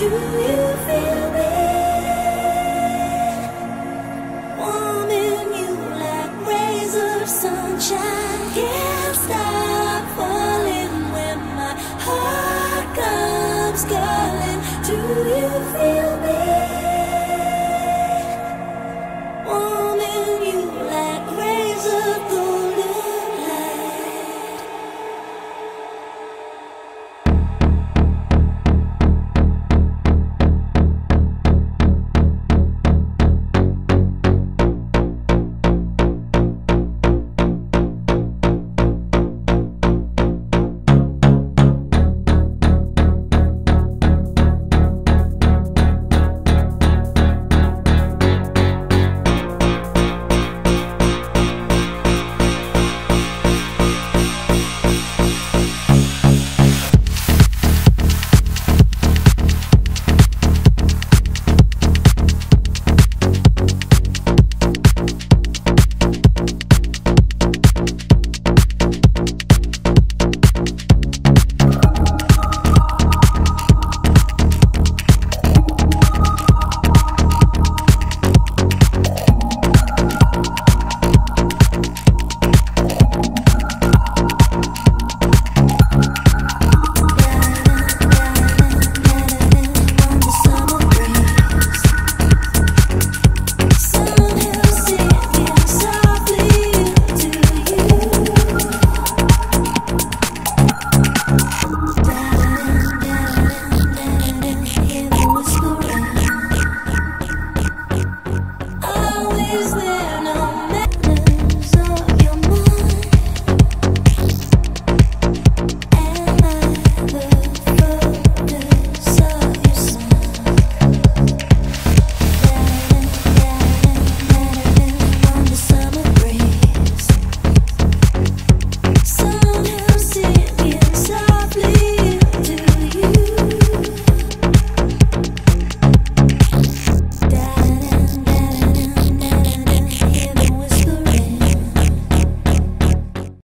Do you feel is this?